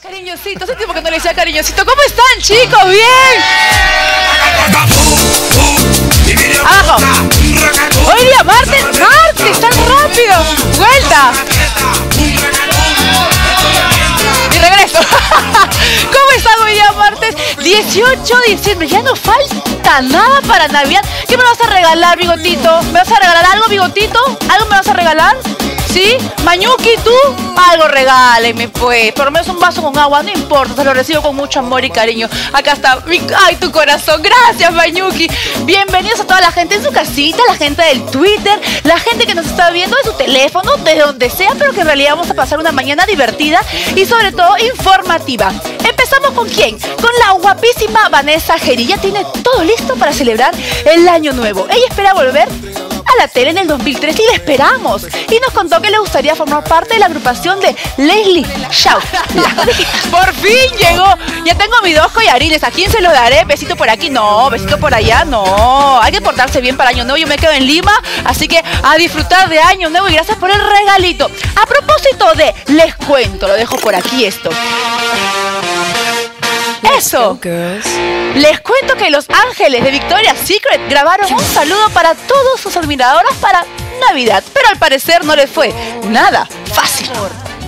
Cariñosito, hace tiempo que no le decía cariñosito. ¿Cómo están, chicos? ¡Bien! ¡Abajo! Hoy día martes, martes, tan rápido. Vuelta. Y regreso. ¿Cómo están hoy día martes? 18 de diciembre. Ya no falta nada para Navidad. ¿Qué me vas a regalar, bigotito? ¿Me vas a regalar algo, bigotito? ¿Algo me vas a regalar? ¿Sí? Mañuki, ¿tú? Algo regáleme, pues. Por lo menos un vaso con agua, no importa. Se lo recibo con mucho amor y cariño. Acá está. Ay, tu corazón. Gracias, Mañuki. Bienvenidos a toda la gente en su casita, la gente del Twitter, la gente que nos está viendo de su teléfono, de donde sea, pero que en realidad vamos a pasar una mañana divertida y sobre todo informativa. Empezamos con quién? Con la guapísima Vanessa Gerilla. Tiene todo listo para celebrar el año nuevo. Ella espera volver la tele en el 2003 y la esperamos. Y nos contó que le gustaría formar parte de la agrupación de Leslie Shaw. por fin llegó. Ya tengo mis dos collarines. ¿A quién se los daré? Besito por aquí. No, besito por allá. No. Hay que portarse bien para Año Nuevo. Yo me quedo en Lima. Así que a disfrutar de Año Nuevo y gracias por el regalito. A propósito de, les cuento, lo dejo por aquí esto. Eso. Les cuento que Los Ángeles de Victoria's Secret grabaron un saludo para todos sus admiradoras para Navidad, pero al parecer no les fue nada fácil.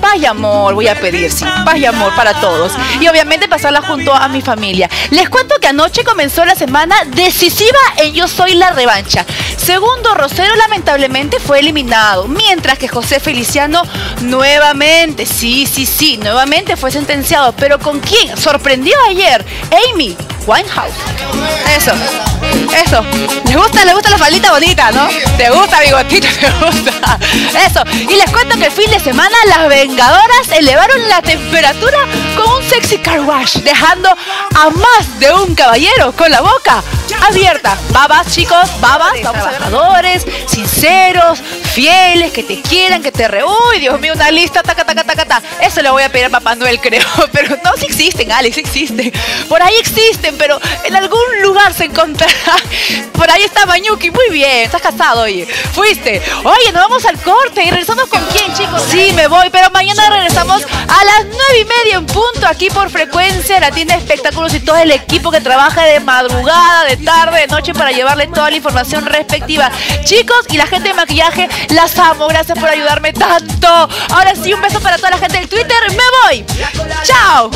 Vaya amor, voy a pedir, sí. Vaya amor para todos. Y obviamente pasarla junto a mi familia. Les cuento que anoche comenzó la semana decisiva en Yo Soy la Revancha. Segundo, Rosero lamentablemente fue eliminado. Mientras que José Feliciano nuevamente, sí, sí, sí, nuevamente fue sentenciado. Pero ¿con quién? Sorprendió ayer. Amy Winehouse. Eso. Eso. ¿Le gusta, le gusta la faldita bonita, no? ¿Te gusta, bigotito? ¿Te gusta? Eso. Y les cuento que el fin de semana las vengadoras elevaron la temperatura con un sexy car wash, dejando a más de un caballero con la boca abierta. Babas, chicos, babas, trabajadores, sinceros, fieles, que te quieran, que te re... Uy, Dios mío, una lista, taca, taca, taca, taca. Eso le voy a pedir a Papá Noel, creo. Pero no, sí existen, Alex, sí existen. Por ahí existen, pero en algún lugar se encontrará. Por ahí está Mañuki, muy bien, estás casado, oye. Fuiste. Oye, nos vamos al corte y regresamos con quién, chicos. Sí, me voy, pero mañana regresamos a las nueve y media en punto aquí por frecuencia, la tienda de espectáculos y todo el equipo que trabaja de madrugada, de tarde, de noche para llevarle toda la información respectiva. Chicos y la gente de maquillaje, las amo. Gracias por ayudarme tanto. Ahora sí, un beso para toda la gente del Twitter. Me voy. Chao.